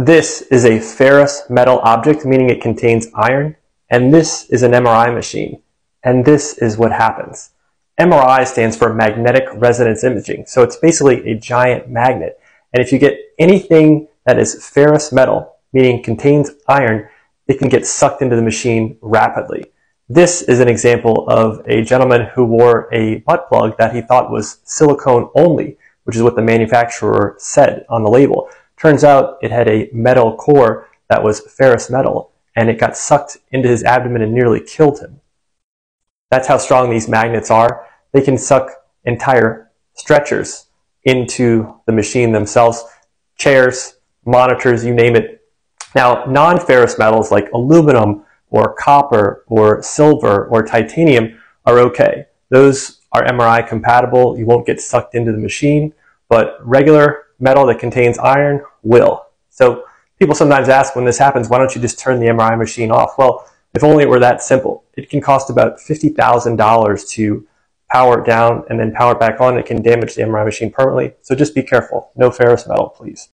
This is a ferrous metal object, meaning it contains iron, and this is an MRI machine. And this is what happens. MRI stands for magnetic resonance imaging. So it's basically a giant magnet. And if you get anything that is ferrous metal, meaning contains iron, it can get sucked into the machine rapidly. This is an example of a gentleman who wore a butt plug that he thought was silicone only, which is what the manufacturer said on the label. Turns out it had a metal core that was ferrous metal, and it got sucked into his abdomen and nearly killed him. That's how strong these magnets are. They can suck entire stretchers into the machine themselves, chairs, monitors, you name it. Now, non-ferrous metals like aluminum or copper or silver or titanium are okay. Those are MRI compatible. You won't get sucked into the machine, but regular metal that contains iron will. So people sometimes ask when this happens, why don't you just turn the MRI machine off? Well, if only it were that simple. It can cost about $50,000 to power it down and then power it back on. It can damage the MRI machine permanently. So just be careful. No ferrous metal, please.